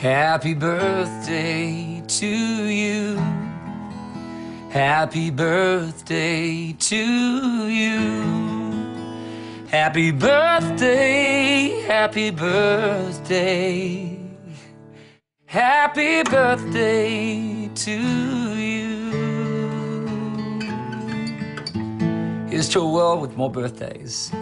Happy birthday to you. Happy birthday to you. Happy birthday, happy birthday. Happy birthday to you. Here's to a world with more birthdays.